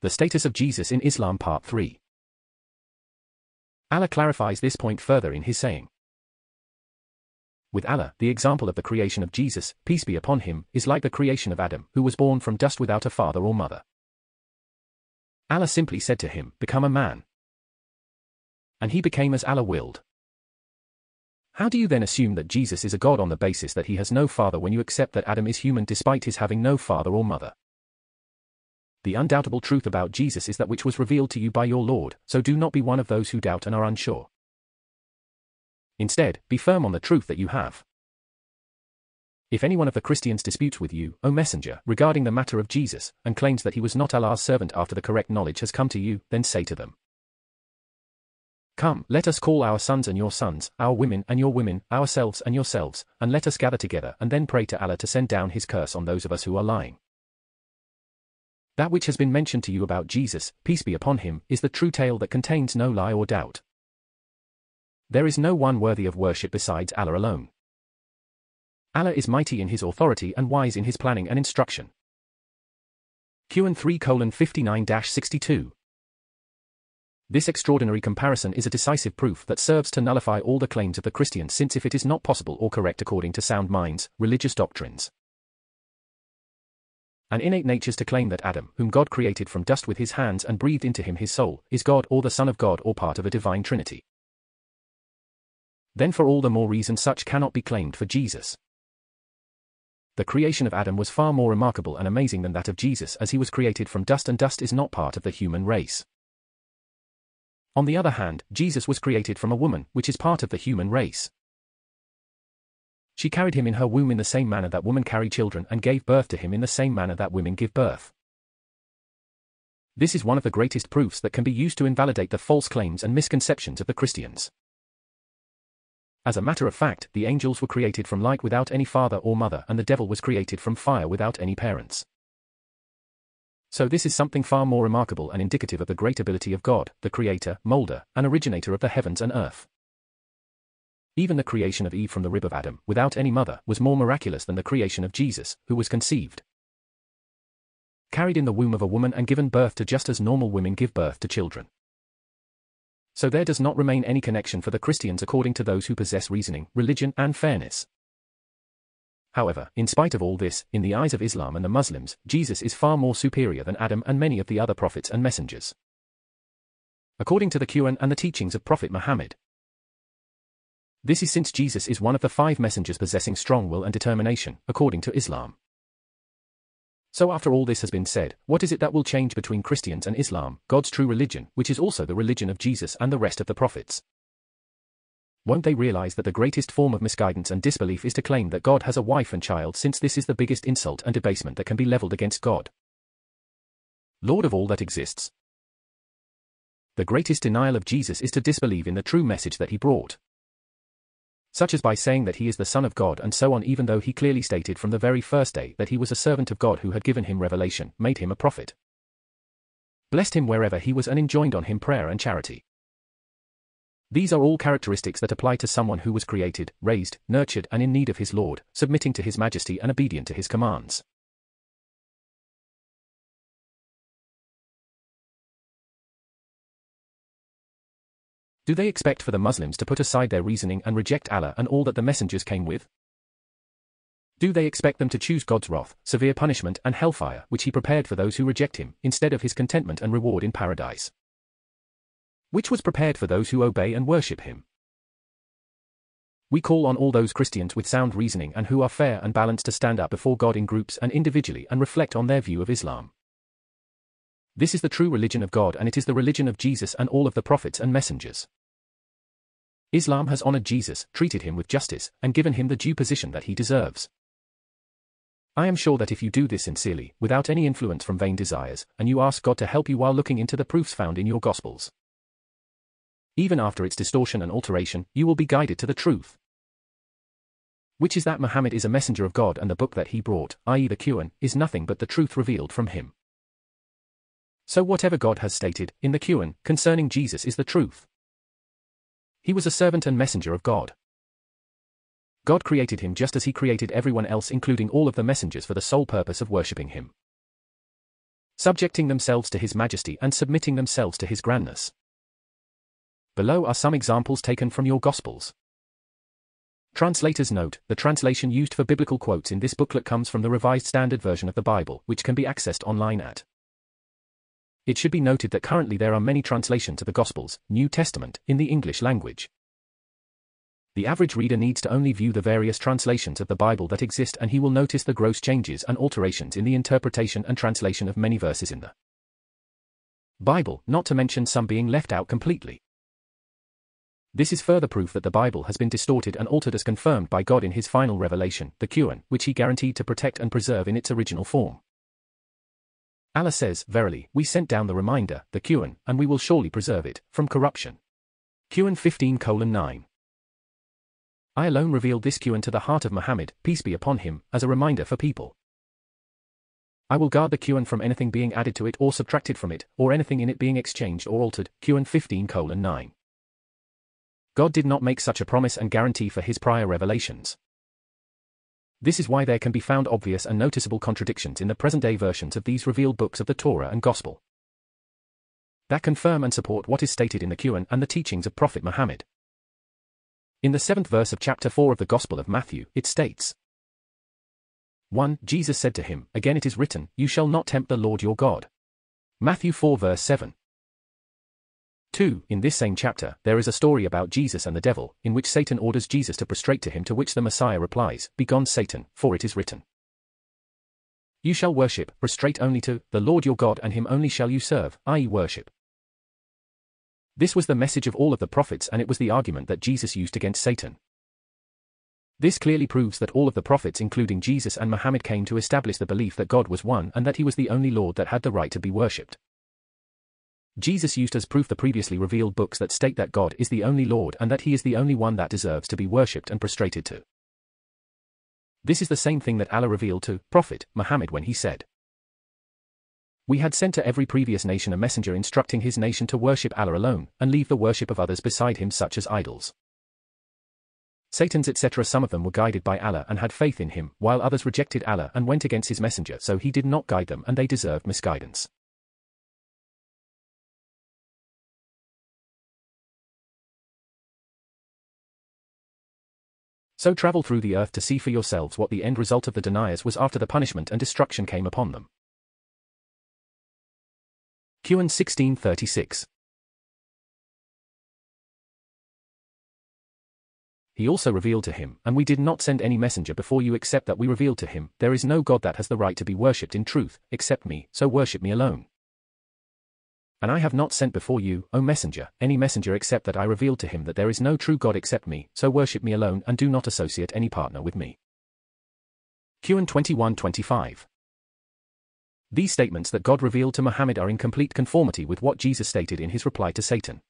The status of Jesus in Islam Part 3 Allah clarifies this point further in his saying. With Allah, the example of the creation of Jesus, peace be upon him, is like the creation of Adam, who was born from dust without a father or mother. Allah simply said to him, Become a man. And he became as Allah willed. How do you then assume that Jesus is a God on the basis that he has no father when you accept that Adam is human despite his having no father or mother? The undoubtable truth about Jesus is that which was revealed to you by your Lord, so do not be one of those who doubt and are unsure. Instead, be firm on the truth that you have. If any one of the Christians disputes with you, O Messenger, regarding the matter of Jesus, and claims that he was not Allah's servant after the correct knowledge has come to you, then say to them, Come, let us call our sons and your sons, our women and your women, ourselves and yourselves, and let us gather together and then pray to Allah to send down his curse on those of us who are lying. That which has been mentioned to you about Jesus, peace be upon him, is the true tale that contains no lie or doubt. There is no one worthy of worship besides Allah alone. Allah is mighty in his authority and wise in his planning and instruction. QN 3 59-62 This extraordinary comparison is a decisive proof that serves to nullify all the claims of the Christians since if it is not possible or correct according to sound minds, religious doctrines, an innate natures to claim that Adam, whom God created from dust with his hands and breathed into him his soul, is God or the Son of God or part of a divine trinity. Then for all the more reason such cannot be claimed for Jesus. The creation of Adam was far more remarkable and amazing than that of Jesus as he was created from dust and dust is not part of the human race. On the other hand, Jesus was created from a woman, which is part of the human race. She carried him in her womb in the same manner that women carry children and gave birth to him in the same manner that women give birth. This is one of the greatest proofs that can be used to invalidate the false claims and misconceptions of the Christians. As a matter of fact, the angels were created from light without any father or mother and the devil was created from fire without any parents. So this is something far more remarkable and indicative of the great ability of God, the creator, molder, and originator of the heavens and earth. Even the creation of Eve from the rib of Adam, without any mother, was more miraculous than the creation of Jesus, who was conceived. Carried in the womb of a woman and given birth to just as normal women give birth to children. So there does not remain any connection for the Christians according to those who possess reasoning, religion, and fairness. However, in spite of all this, in the eyes of Islam and the Muslims, Jesus is far more superior than Adam and many of the other prophets and messengers. According to the Quran and the teachings of Prophet Muhammad, this is since Jesus is one of the five messengers possessing strong will and determination, according to Islam. So after all this has been said, what is it that will change between Christians and Islam, God's true religion, which is also the religion of Jesus and the rest of the prophets? Won't they realize that the greatest form of misguidance and disbelief is to claim that God has a wife and child since this is the biggest insult and debasement that can be leveled against God? Lord of all that exists. The greatest denial of Jesus is to disbelieve in the true message that he brought such as by saying that he is the Son of God and so on even though he clearly stated from the very first day that he was a servant of God who had given him revelation, made him a prophet. Blessed him wherever he was and enjoined on him prayer and charity. These are all characteristics that apply to someone who was created, raised, nurtured and in need of his Lord, submitting to his majesty and obedient to his commands. Do they expect for the Muslims to put aside their reasoning and reject Allah and all that the messengers came with? Do they expect them to choose God's wrath, severe punishment and hellfire which he prepared for those who reject him, instead of his contentment and reward in paradise? Which was prepared for those who obey and worship him. We call on all those Christians with sound reasoning and who are fair and balanced to stand up before God in groups and individually and reflect on their view of Islam. This is the true religion of God and it is the religion of Jesus and all of the prophets and messengers. Islam has honored Jesus, treated him with justice, and given him the due position that he deserves. I am sure that if you do this sincerely, without any influence from vain desires, and you ask God to help you while looking into the proofs found in your Gospels, even after its distortion and alteration, you will be guided to the truth. Which is that Muhammad is a messenger of God and the book that he brought, i.e. the Quran, is nothing but the truth revealed from him. So whatever God has stated, in the Quran, concerning Jesus is the truth. He was a servant and messenger of God. God created him just as he created everyone else including all of the messengers for the sole purpose of worshipping him. subjecting themselves to his majesty and submitting themselves to his grandness. Below are some examples taken from your Gospels. Translator's note, the translation used for biblical quotes in this booklet comes from the Revised Standard Version of the Bible, which can be accessed online at. It should be noted that currently there are many translations of the Gospels, New Testament, in the English language. The average reader needs to only view the various translations of the Bible that exist and he will notice the gross changes and alterations in the interpretation and translation of many verses in the Bible, not to mention some being left out completely. This is further proof that the Bible has been distorted and altered as confirmed by God in his final revelation, the Quran, which he guaranteed to protect and preserve in its original form. Allah says, Verily, we sent down the reminder, the Quran, and we will surely preserve it, from corruption. Quran 15 9. I alone revealed this Quran to the heart of Muhammad, peace be upon him, as a reminder for people. I will guard the Quran from anything being added to it or subtracted from it, or anything in it being exchanged or altered. Quran 15 9. God did not make such a promise and guarantee for his prior revelations. This is why there can be found obvious and noticeable contradictions in the present-day versions of these revealed books of the Torah and Gospel that confirm and support what is stated in the Quran and the teachings of Prophet Muhammad. In the seventh verse of chapter 4 of the Gospel of Matthew, it states, 1. Jesus said to him, Again it is written, You shall not tempt the Lord your God. Matthew 4 verse 7. 2. In this same chapter, there is a story about Jesus and the devil, in which Satan orders Jesus to prostrate to him to which the Messiah replies, Begone Satan, for it is written. You shall worship, prostrate only to, the Lord your God and him only shall you serve, i.e. worship. This was the message of all of the prophets and it was the argument that Jesus used against Satan. This clearly proves that all of the prophets including Jesus and Muhammad came to establish the belief that God was one and that he was the only Lord that had the right to be worshipped. Jesus used as proof the previously revealed books that state that God is the only Lord and that he is the only one that deserves to be worshipped and prostrated to. This is the same thing that Allah revealed to Prophet Muhammad when he said, We had sent to every previous nation a messenger instructing his nation to worship Allah alone, and leave the worship of others beside him such as idols. Satan's etc. Some of them were guided by Allah and had faith in him, while others rejected Allah and went against his messenger so he did not guide them and they deserved misguidance. So travel through the earth to see for yourselves what the end result of the deniers was after the punishment and destruction came upon them. Quran 1636 He also revealed to him, and we did not send any messenger before you except that we revealed to him, there is no God that has the right to be worshipped in truth, except me, so worship me alone. And I have not sent before you, O messenger, any messenger except that I revealed to him that there is no true God except me, so worship me alone and do not associate any partner with me. Quran 21-25 These statements that God revealed to Muhammad are in complete conformity with what Jesus stated in his reply to Satan.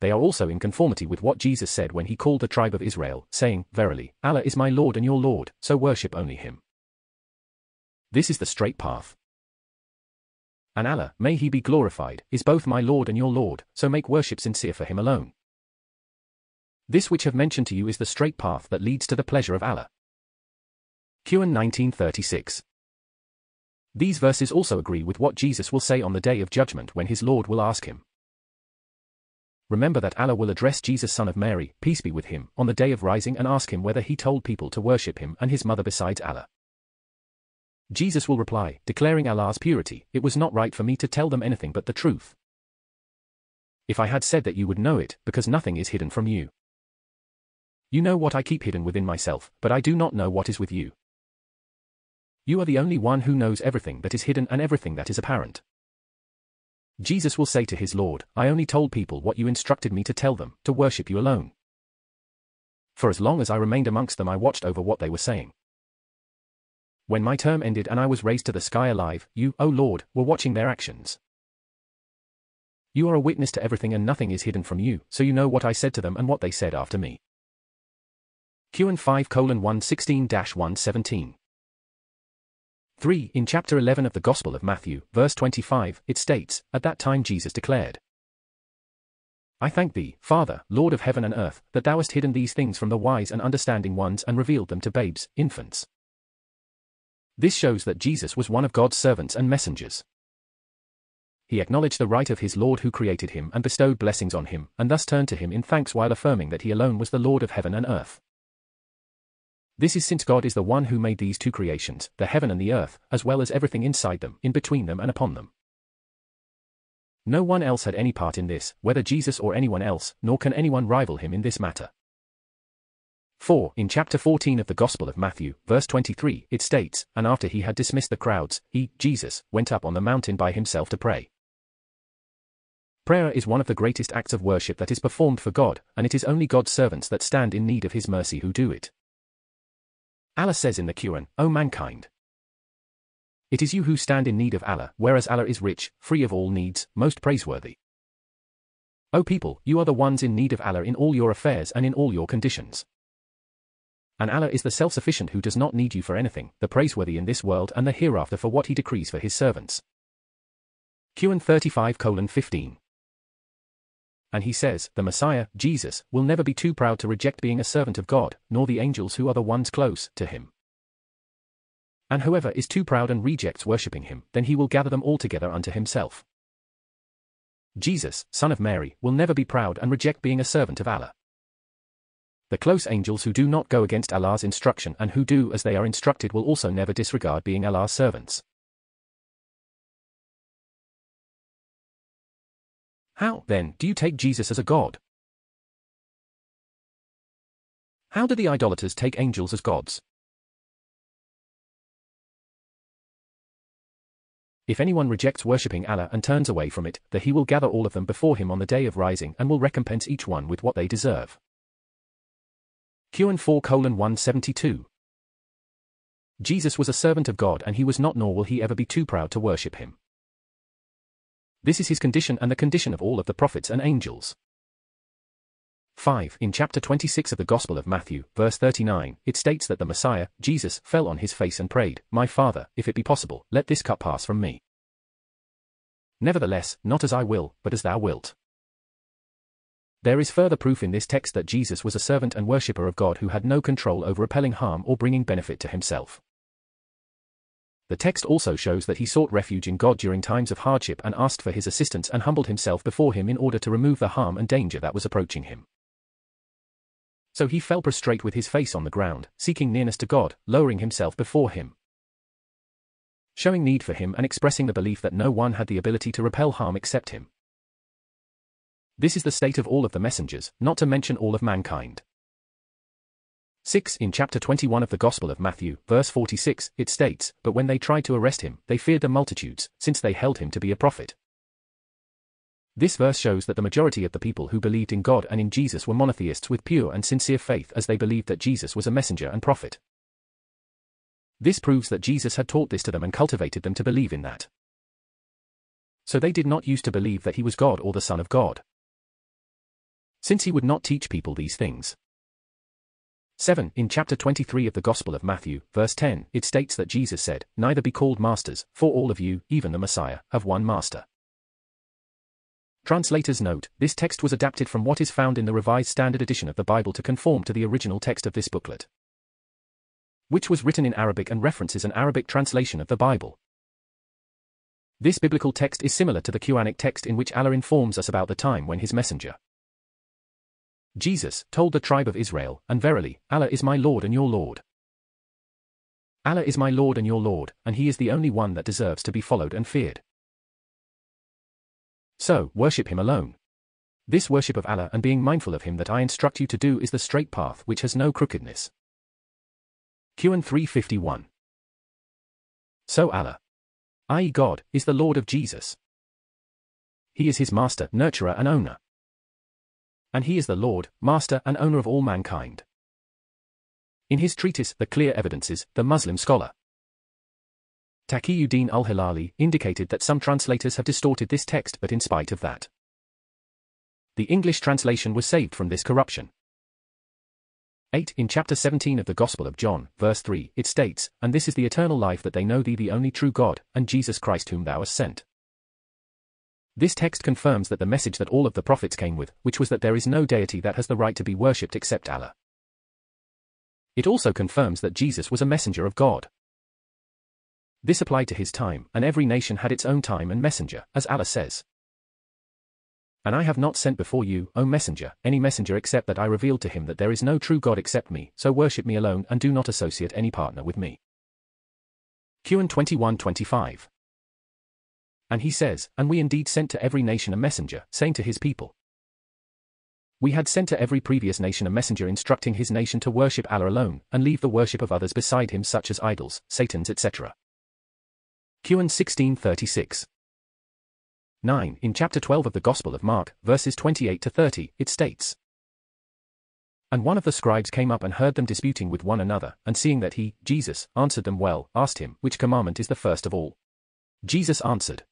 They are also in conformity with what Jesus said when he called the tribe of Israel, saying, Verily, Allah is my Lord and your Lord, so worship only him. This is the straight path and Allah, may he be glorified, is both my Lord and your Lord, so make worship sincere for him alone. This which have mentioned to you is the straight path that leads to the pleasure of Allah. Quran 1936 These verses also agree with what Jesus will say on the day of judgment when his Lord will ask him. Remember that Allah will address Jesus son of Mary, peace be with him, on the day of rising and ask him whether he told people to worship him and his mother besides Allah. Jesus will reply, declaring Allah's purity, it was not right for me to tell them anything but the truth. If I had said that you would know it, because nothing is hidden from you. You know what I keep hidden within myself, but I do not know what is with you. You are the only one who knows everything that is hidden and everything that is apparent. Jesus will say to his Lord, I only told people what you instructed me to tell them, to worship you alone. For as long as I remained amongst them I watched over what they were saying. When my term ended and I was raised to the sky alive, you, O Lord, were watching their actions. You are a witness to everything and nothing is hidden from you, so you know what I said to them and what they said after me. Quran 5 116 117 3. In chapter 11 of the Gospel of Matthew, verse 25, it states, At that time Jesus declared, I thank thee, Father, Lord of heaven and earth, that thou hast hidden these things from the wise and understanding ones and revealed them to babes, infants. This shows that Jesus was one of God's servants and messengers. He acknowledged the right of his Lord who created him and bestowed blessings on him, and thus turned to him in thanks while affirming that he alone was the Lord of heaven and earth. This is since God is the one who made these two creations, the heaven and the earth, as well as everything inside them, in between them and upon them. No one else had any part in this, whether Jesus or anyone else, nor can anyone rival him in this matter. 4. In chapter 14 of the Gospel of Matthew, verse 23, it states, And after he had dismissed the crowds, he, Jesus, went up on the mountain by himself to pray. Prayer is one of the greatest acts of worship that is performed for God, and it is only God's servants that stand in need of his mercy who do it. Allah says in the Quran, O mankind. It is you who stand in need of Allah, whereas Allah is rich, free of all needs, most praiseworthy. O people, you are the ones in need of Allah in all your affairs and in all your conditions. And Allah is the self-sufficient who does not need you for anything, the praiseworthy in this world and the hereafter for what he decrees for his servants. Quran 35 15 and he says, the Messiah, Jesus, will never be too proud to reject being a servant of God, nor the angels who are the ones close to him. And whoever is too proud and rejects worshipping him, then he will gather them all together unto himself. Jesus, son of Mary, will never be proud and reject being a servant of Allah. The close angels who do not go against Allah's instruction and who do as they are instructed will also never disregard being Allah's servants. How, then, do you take Jesus as a god? How do the idolaters take angels as gods? If anyone rejects worshipping Allah and turns away from it, then he will gather all of them before him on the day of rising and will recompense each one with what they deserve. Quran 4 colon 172 Jesus was a servant of God and he was not nor will he ever be too proud to worship him. This is his condition and the condition of all of the prophets and angels. 5. In chapter 26 of the Gospel of Matthew, verse 39, it states that the Messiah, Jesus, fell on his face and prayed, My Father, if it be possible, let this cup pass from me. Nevertheless, not as I will, but as thou wilt. There is further proof in this text that Jesus was a servant and worshipper of God who had no control over repelling harm or bringing benefit to himself. The text also shows that he sought refuge in God during times of hardship and asked for his assistance and humbled himself before him in order to remove the harm and danger that was approaching him. So he fell prostrate with his face on the ground, seeking nearness to God, lowering himself before him. Showing need for him and expressing the belief that no one had the ability to repel harm except him. This is the state of all of the messengers, not to mention all of mankind. 6. In chapter 21 of the Gospel of Matthew, verse 46, it states, But when they tried to arrest him, they feared the multitudes, since they held him to be a prophet. This verse shows that the majority of the people who believed in God and in Jesus were monotheists with pure and sincere faith as they believed that Jesus was a messenger and prophet. This proves that Jesus had taught this to them and cultivated them to believe in that. So they did not use to believe that he was God or the Son of God. Since he would not teach people these things, 7. In chapter 23 of the Gospel of Matthew, verse 10, it states that Jesus said, Neither be called masters, for all of you, even the Messiah, have one master. Translators note, this text was adapted from what is found in the Revised Standard Edition of the Bible to conform to the original text of this booklet, which was written in Arabic and references an Arabic translation of the Bible. This biblical text is similar to the Quranic text in which Allah informs us about the time when his messenger, Jesus told the tribe of Israel, And verily, Allah is my Lord and your Lord. Allah is my Lord and your Lord, and he is the only one that deserves to be followed and feared. So, worship him alone. This worship of Allah and being mindful of him that I instruct you to do is the straight path which has no crookedness. Quran 351 So Allah, i.e. God, is the Lord of Jesus. He is his master, nurturer and owner and he is the Lord, Master and owner of all mankind. In his treatise, The Clear Evidences, the Muslim scholar Taqiyuddin al-Hilali indicated that some translators have distorted this text but in spite of that. The English translation was saved from this corruption. 8. In chapter 17 of the Gospel of John, verse 3, it states, And this is the eternal life that they know thee the only true God, and Jesus Christ whom thou hast sent. This text confirms that the message that all of the prophets came with, which was that there is no deity that has the right to be worshipped except Allah. It also confirms that Jesus was a messenger of God. This applied to his time, and every nation had its own time and messenger, as Allah says. And I have not sent before you, O messenger, any messenger except that I revealed to him that there is no true God except me, so worship me alone and do not associate any partner with me. Qn 21-25 And he says, And we indeed sent to every nation a messenger, saying to his people, we had sent to every previous nation a messenger instructing his nation to worship Allah alone, and leave the worship of others beside him such as idols, satans etc. Qn 1636 9. In chapter 12 of the Gospel of Mark, verses 28 to 30, it states, And one of the scribes came up and heard them disputing with one another, and seeing that he, Jesus, answered them well, asked him, Which commandment is the first of all? Jesus answered,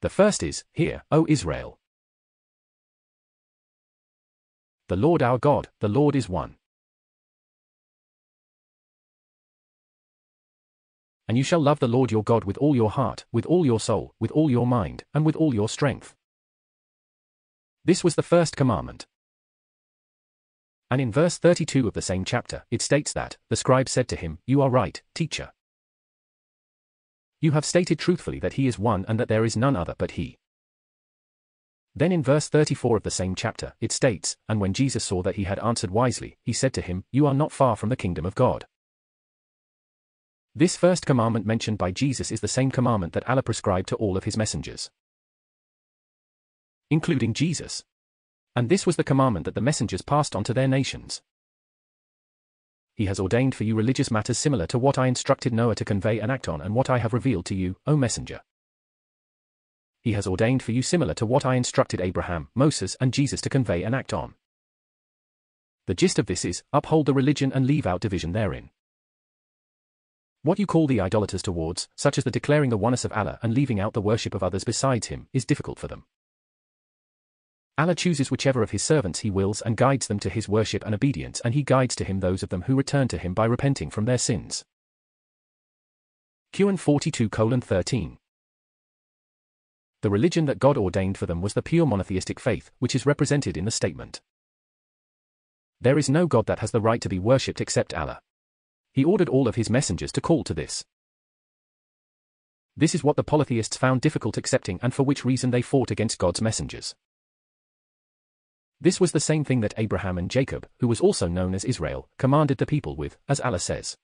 The first is, Hear, O Israel. The Lord our God, the Lord is one. And you shall love the Lord your God with all your heart, with all your soul, with all your mind, and with all your strength. This was the first commandment. And in verse 32 of the same chapter, it states that, the scribe said to him, You are right, teacher. You have stated truthfully that he is one and that there is none other but he. Then in verse 34 of the same chapter, it states, And when Jesus saw that he had answered wisely, he said to him, You are not far from the kingdom of God. This first commandment mentioned by Jesus is the same commandment that Allah prescribed to all of his messengers, including Jesus. And this was the commandment that the messengers passed on to their nations. He has ordained for you religious matters similar to what I instructed Noah to convey and act on and what I have revealed to you, O messenger. He has ordained for you similar to what I instructed Abraham, Moses and Jesus to convey and act on. The gist of this is, uphold the religion and leave out division therein. What you call the idolaters towards, such as the declaring the oneness of Allah and leaving out the worship of others besides him, is difficult for them. Allah chooses whichever of his servants he wills and guides them to his worship and obedience and he guides to him those of them who return to him by repenting from their sins. Qn 42 13 The religion that God ordained for them was the pure monotheistic faith, which is represented in the statement. There is no God that has the right to be worshipped except Allah. He ordered all of his messengers to call to this. This is what the polytheists found difficult accepting and for which reason they fought against God's messengers. This was the same thing that Abraham and Jacob, who was also known as Israel, commanded the people with, as Allah says.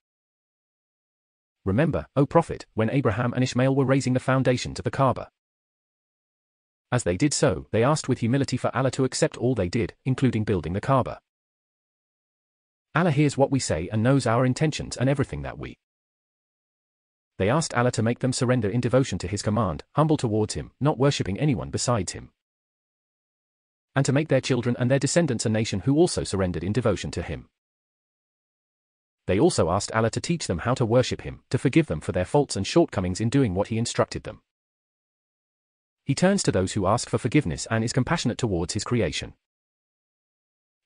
Remember, O Prophet, when Abraham and Ishmael were raising the foundations of the Kaaba. As they did so, they asked with humility for Allah to accept all they did, including building the Kaaba. Allah hears what we say and knows our intentions and everything that we. They asked Allah to make them surrender in devotion to His command, humble towards Him, not worshipping anyone besides Him and to make their children and their descendants a nation who also surrendered in devotion to him. They also asked Allah to teach them how to worship him, to forgive them for their faults and shortcomings in doing what he instructed them. He turns to those who ask for forgiveness and is compassionate towards his creation.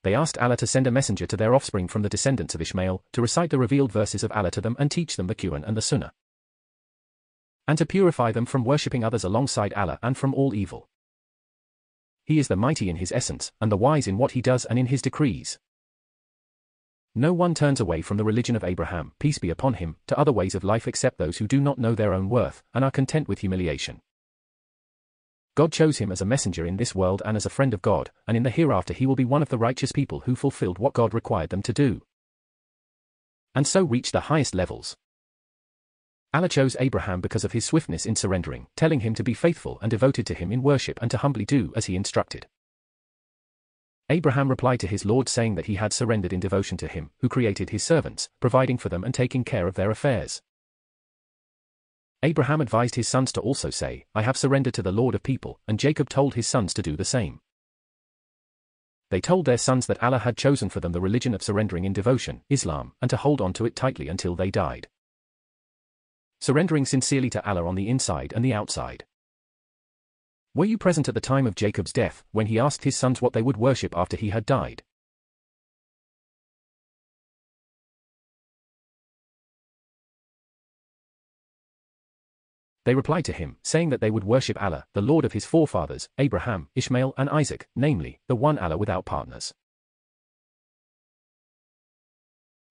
They asked Allah to send a messenger to their offspring from the descendants of Ishmael, to recite the revealed verses of Allah to them and teach them the Quran and the Sunnah. And to purify them from worshipping others alongside Allah and from all evil. He is the mighty in his essence, and the wise in what he does and in his decrees. No one turns away from the religion of Abraham, peace be upon him, to other ways of life except those who do not know their own worth, and are content with humiliation. God chose him as a messenger in this world and as a friend of God, and in the hereafter he will be one of the righteous people who fulfilled what God required them to do. And so reach the highest levels. Allah chose Abraham because of his swiftness in surrendering, telling him to be faithful and devoted to him in worship and to humbly do as he instructed. Abraham replied to his Lord saying that he had surrendered in devotion to him, who created his servants, providing for them and taking care of their affairs. Abraham advised his sons to also say, I have surrendered to the Lord of people, and Jacob told his sons to do the same. They told their sons that Allah had chosen for them the religion of surrendering in devotion, Islam, and to hold on to it tightly until they died surrendering sincerely to Allah on the inside and the outside. Were you present at the time of Jacob's death, when he asked his sons what they would worship after he had died? They replied to him, saying that they would worship Allah, the Lord of his forefathers, Abraham, Ishmael and Isaac, namely, the one Allah without partners.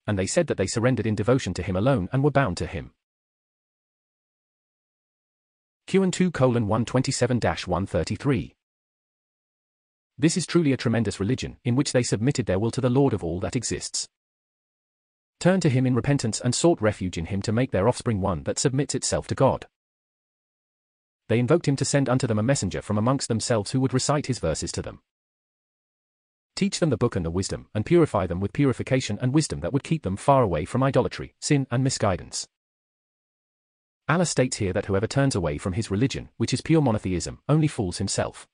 And they said that they surrendered in devotion to him alone and were bound to him. QN 2 colon 127-133 This is truly a tremendous religion, in which they submitted their will to the Lord of all that exists. Turned to him in repentance and sought refuge in him to make their offspring one that submits itself to God they invoked him to send unto them a messenger from amongst themselves who would recite his verses to them. Teach them the book and the wisdom, and purify them with purification and wisdom that would keep them far away from idolatry, sin and misguidance. Allah states here that whoever turns away from his religion, which is pure monotheism, only fools himself.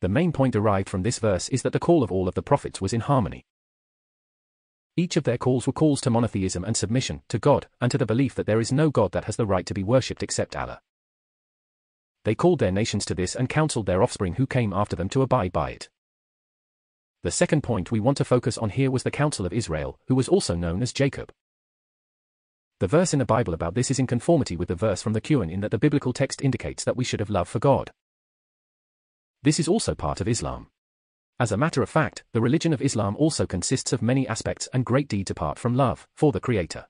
The main point derived from this verse is that the call of all of the prophets was in harmony. Each of their calls were calls to monotheism and submission to God, and to the belief that there is no God that has the right to be worshipped except Allah they called their nations to this and counseled their offspring who came after them to abide by it. The second point we want to focus on here was the counsel of Israel, who was also known as Jacob. The verse in the Bible about this is in conformity with the verse from the Quran in that the biblical text indicates that we should have love for God. This is also part of Islam. As a matter of fact, the religion of Islam also consists of many aspects and great deeds apart from love for the Creator.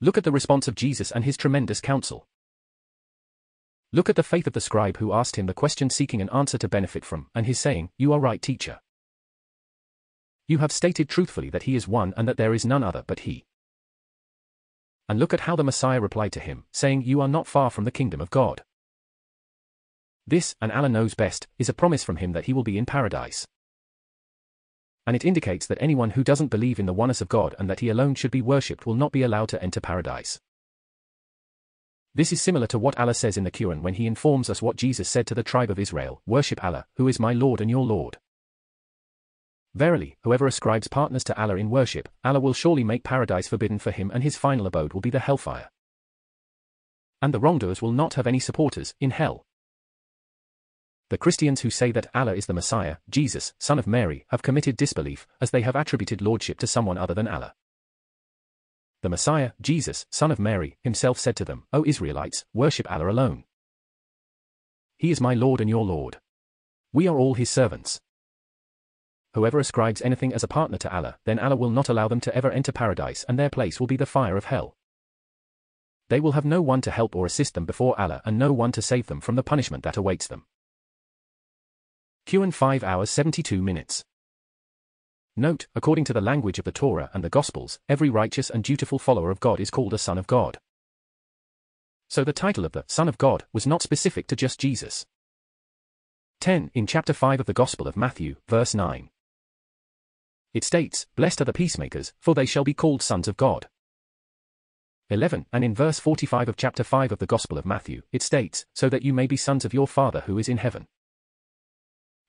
Look at the response of Jesus and his tremendous counsel. Look at the faith of the scribe who asked him the question seeking an answer to benefit from, and his saying, You are right teacher. You have stated truthfully that he is one and that there is none other but he. And look at how the Messiah replied to him, saying you are not far from the kingdom of God. This, and Allah knows best, is a promise from him that he will be in paradise. And it indicates that anyone who doesn't believe in the oneness of God and that he alone should be worshipped will not be allowed to enter paradise. This is similar to what Allah says in the Quran when he informs us what Jesus said to the tribe of Israel, Worship Allah, who is my Lord and your Lord. Verily, whoever ascribes partners to Allah in worship, Allah will surely make paradise forbidden for him and his final abode will be the hellfire. And the wrongdoers will not have any supporters in hell. The Christians who say that Allah is the Messiah, Jesus, son of Mary, have committed disbelief, as they have attributed lordship to someone other than Allah. The Messiah, Jesus, son of Mary, himself said to them, O Israelites, worship Allah alone. He is my Lord and your Lord. We are all his servants. Whoever ascribes anything as a partner to Allah, then Allah will not allow them to ever enter paradise and their place will be the fire of hell. They will have no one to help or assist them before Allah and no one to save them from the punishment that awaits them. QN 5 hours 72 minutes. Note, according to the language of the Torah and the Gospels, every righteous and dutiful follower of God is called a son of God. So the title of the Son of God was not specific to just Jesus. 10. In chapter 5 of the Gospel of Matthew, verse 9. It states, Blessed are the peacemakers, for they shall be called sons of God. 11. And in verse 45 of chapter 5 of the Gospel of Matthew, it states, So that you may be sons of your Father who is in heaven.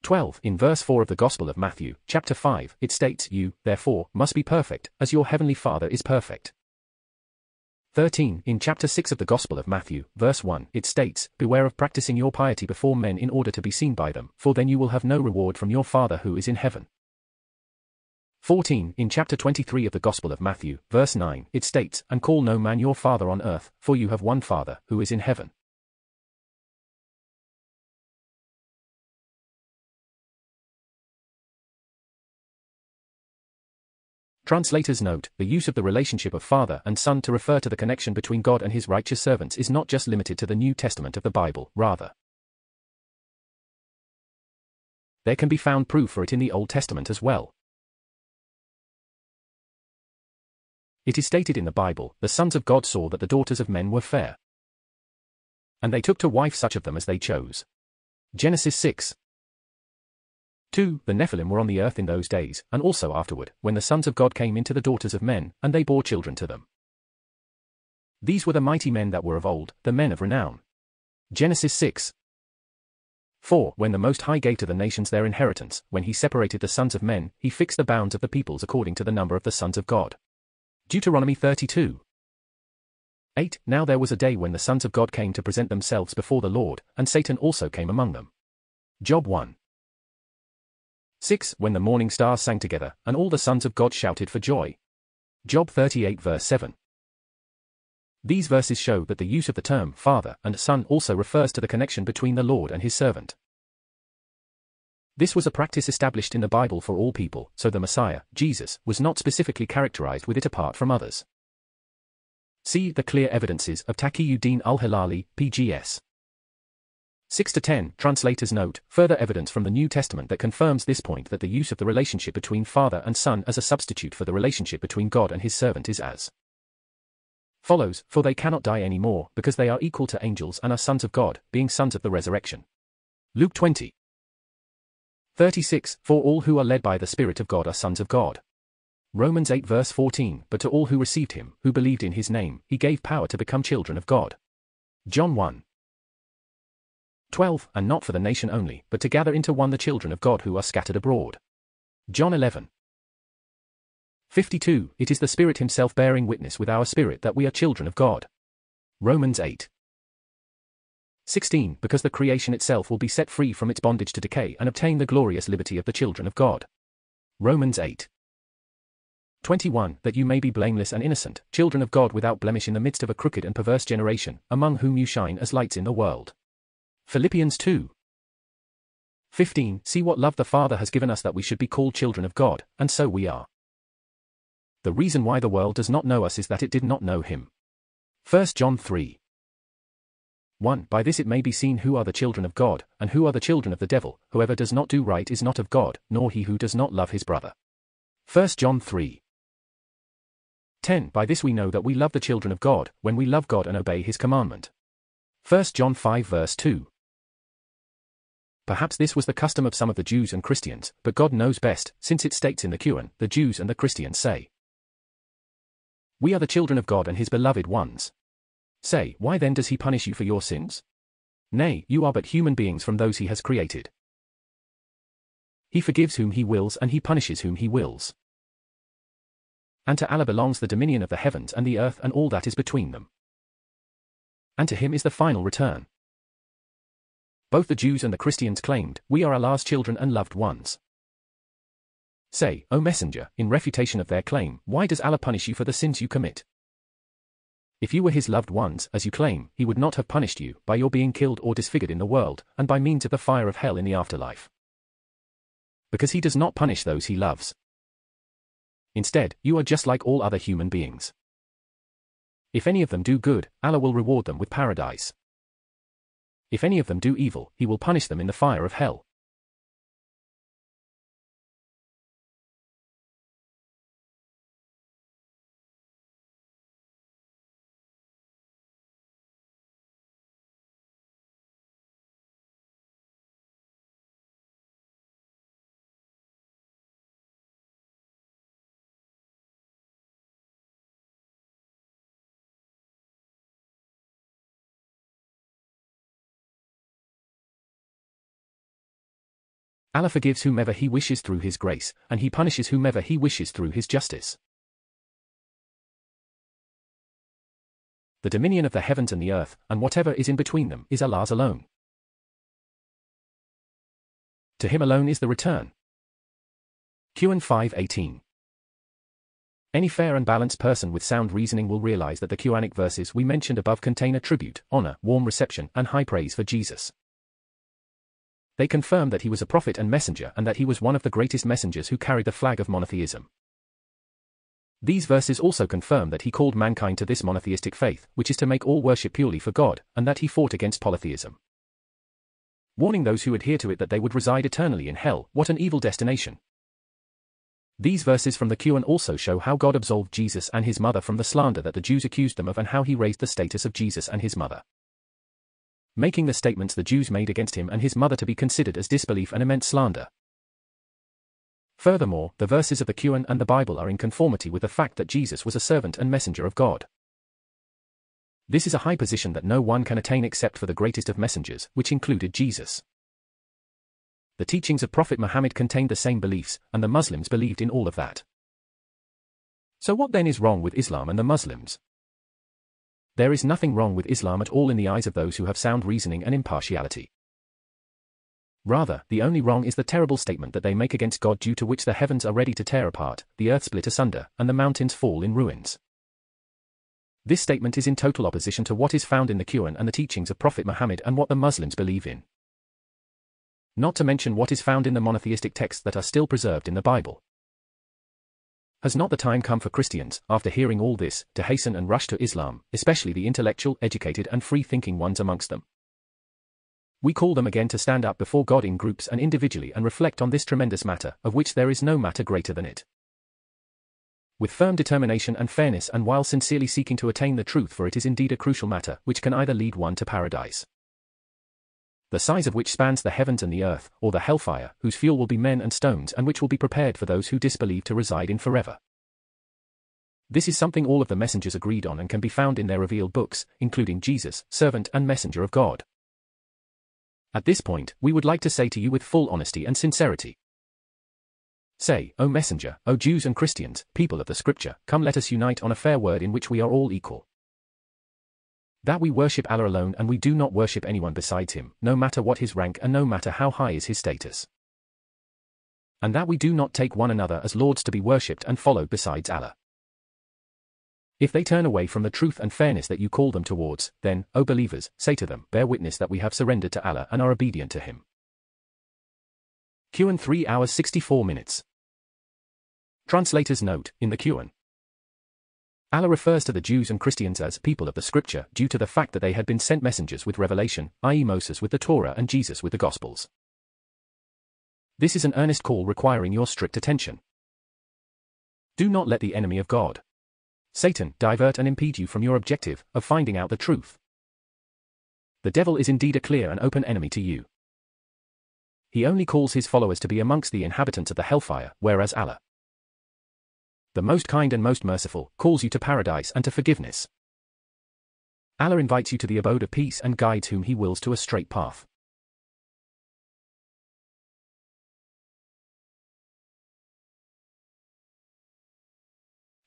12. In verse 4 of the Gospel of Matthew, chapter 5, it states, You, therefore, must be perfect, as your heavenly Father is perfect. 13. In chapter 6 of the Gospel of Matthew, verse 1, it states, Beware of practicing your piety before men in order to be seen by them, for then you will have no reward from your Father who is in heaven. 14. In chapter 23 of the Gospel of Matthew, verse 9, it states, And call no man your Father on earth, for you have one Father, who is in heaven. Translators note, the use of the relationship of father and son to refer to the connection between God and his righteous servants is not just limited to the New Testament of the Bible, rather. There can be found proof for it in the Old Testament as well. It is stated in the Bible, the sons of God saw that the daughters of men were fair. And they took to wife such of them as they chose. Genesis 6, 2. The Nephilim were on the earth in those days, and also afterward, when the sons of God came into the daughters of men, and they bore children to them. These were the mighty men that were of old, the men of renown. Genesis 6. 4. When the Most High gave to the nations their inheritance, when he separated the sons of men, he fixed the bounds of the peoples according to the number of the sons of God. Deuteronomy 32. 8. Now there was a day when the sons of God came to present themselves before the Lord, and Satan also came among them. Job 1. 6. When the morning stars sang together, and all the sons of God shouted for joy. Job 38 verse 7. These verses show that the use of the term Father and Son also refers to the connection between the Lord and his servant. This was a practice established in the Bible for all people, so the Messiah, Jesus, was not specifically characterized with it apart from others. See the clear evidences of Taqiyuddin al-Hilali, PGS. 6 to 10, translators note, further evidence from the New Testament that confirms this point that the use of the relationship between father and son as a substitute for the relationship between God and his servant is as follows, for they cannot die any more, because they are equal to angels and are sons of God, being sons of the resurrection. Luke 20. 36, for all who are led by the Spirit of God are sons of God. Romans 8 verse 14, but to all who received him, who believed in his name, he gave power to become children of God. John 1. 12, and not for the nation only, but to gather into one the children of God who are scattered abroad. John 11. 52, it is the Spirit himself bearing witness with our spirit that we are children of God. Romans 8. 16, because the creation itself will be set free from its bondage to decay and obtain the glorious liberty of the children of God. Romans 8. 21, that you may be blameless and innocent, children of God without blemish in the midst of a crooked and perverse generation, among whom you shine as lights in the world. Philippians 2. 15 See what love the Father has given us that we should be called children of God, and so we are. The reason why the world does not know us is that it did not know him. 1 John 3. 1. By this it may be seen who are the children of God, and who are the children of the devil, whoever does not do right is not of God, nor he who does not love his brother. 1 John 3. 10. By this we know that we love the children of God, when we love God and obey his commandment. 1 John 5 verse 2. Perhaps this was the custom of some of the Jews and Christians, but God knows best, since it states in the Quran, the Jews and the Christians say, We are the children of God and his beloved ones. Say, why then does he punish you for your sins? Nay, you are but human beings from those he has created. He forgives whom he wills and he punishes whom he wills. And to Allah belongs the dominion of the heavens and the earth and all that is between them. And to him is the final return. Both the Jews and the Christians claimed, We are Allah's children and loved ones. Say, O Messenger, in refutation of their claim, why does Allah punish you for the sins you commit? If you were his loved ones, as you claim, he would not have punished you by your being killed or disfigured in the world, and by means of the fire of hell in the afterlife. Because he does not punish those he loves. Instead, you are just like all other human beings. If any of them do good, Allah will reward them with paradise. If any of them do evil, he will punish them in the fire of hell. Allah forgives whomever he wishes through his grace, and he punishes whomever he wishes through his justice. The dominion of the heavens and the earth, and whatever is in between them, is Allah's alone. To him alone is the return. Quran 5.18 Any fair and balanced person with sound reasoning will realize that the Quranic verses we mentioned above contain a tribute, honor, warm reception, and high praise for Jesus. They confirm that he was a prophet and messenger and that he was one of the greatest messengers who carried the flag of monotheism. These verses also confirm that he called mankind to this monotheistic faith, which is to make all worship purely for God, and that he fought against polytheism. Warning those who adhere to it that they would reside eternally in hell, what an evil destination. These verses from the Quran also show how God absolved Jesus and his mother from the slander that the Jews accused them of and how he raised the status of Jesus and his mother making the statements the Jews made against him and his mother to be considered as disbelief and immense slander. Furthermore, the verses of the Quran and the Bible are in conformity with the fact that Jesus was a servant and messenger of God. This is a high position that no one can attain except for the greatest of messengers, which included Jesus. The teachings of Prophet Muhammad contained the same beliefs, and the Muslims believed in all of that. So what then is wrong with Islam and the Muslims? There is nothing wrong with Islam at all in the eyes of those who have sound reasoning and impartiality. Rather, the only wrong is the terrible statement that they make against God due to which the heavens are ready to tear apart, the earth split asunder, and the mountains fall in ruins. This statement is in total opposition to what is found in the Quran and the teachings of Prophet Muhammad and what the Muslims believe in. Not to mention what is found in the monotheistic texts that are still preserved in the Bible. Has not the time come for Christians, after hearing all this, to hasten and rush to Islam, especially the intellectual, educated and free-thinking ones amongst them? We call them again to stand up before God in groups and individually and reflect on this tremendous matter, of which there is no matter greater than it. With firm determination and fairness and while sincerely seeking to attain the truth for it is indeed a crucial matter, which can either lead one to paradise the size of which spans the heavens and the earth, or the hellfire, whose fuel will be men and stones and which will be prepared for those who disbelieve to reside in forever. This is something all of the messengers agreed on and can be found in their revealed books, including Jesus, servant and messenger of God. At this point, we would like to say to you with full honesty and sincerity. Say, O messenger, O Jews and Christians, people of the scripture, come let us unite on a fair word in which we are all equal. That we worship Allah alone and we do not worship anyone besides him, no matter what his rank and no matter how high is his status. And that we do not take one another as lords to be worshipped and followed besides Allah. If they turn away from the truth and fairness that you call them towards, then, O believers, say to them, bear witness that we have surrendered to Allah and are obedient to him. Quran 3 hours 64 minutes. Translator's note, in the Quran. Allah refers to the Jews and Christians as people of the scripture due to the fact that they had been sent messengers with revelation, i.e. Moses with the Torah and Jesus with the Gospels. This is an earnest call requiring your strict attention. Do not let the enemy of God, Satan, divert and impede you from your objective of finding out the truth. The devil is indeed a clear and open enemy to you. He only calls his followers to be amongst the inhabitants of the hellfire, whereas Allah, the most kind and most merciful, calls you to paradise and to forgiveness. Allah invites you to the abode of peace and guides whom he wills to a straight path.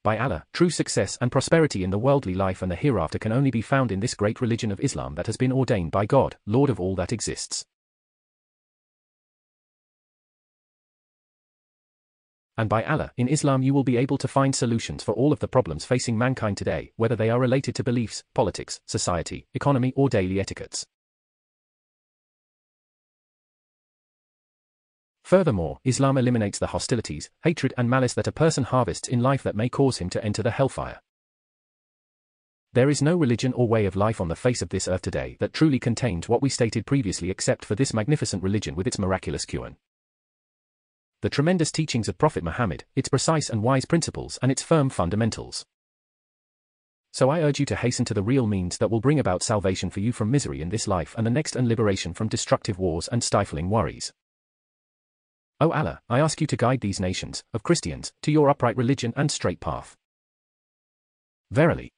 By Allah, true success and prosperity in the worldly life and the hereafter can only be found in this great religion of Islam that has been ordained by God, Lord of all that exists. And by Allah, in Islam you will be able to find solutions for all of the problems facing mankind today, whether they are related to beliefs, politics, society, economy or daily etiquettes. Furthermore, Islam eliminates the hostilities, hatred and malice that a person harvests in life that may cause him to enter the hellfire. There is no religion or way of life on the face of this earth today that truly contains what we stated previously except for this magnificent religion with its miraculous Quran the tremendous teachings of Prophet Muhammad, its precise and wise principles and its firm fundamentals. So I urge you to hasten to the real means that will bring about salvation for you from misery in this life and the next and liberation from destructive wars and stifling worries. O Allah, I ask you to guide these nations, of Christians, to your upright religion and straight path. Verily.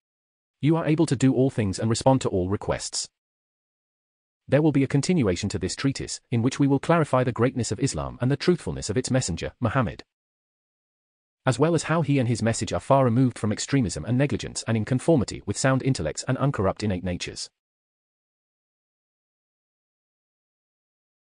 You are able to do all things and respond to all requests there will be a continuation to this treatise, in which we will clarify the greatness of Islam and the truthfulness of its messenger, Muhammad. As well as how he and his message are far removed from extremism and negligence and in conformity with sound intellects and uncorrupt innate natures.